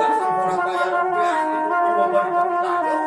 Bersambung Bersambung Bersambung Bersambung Bersambung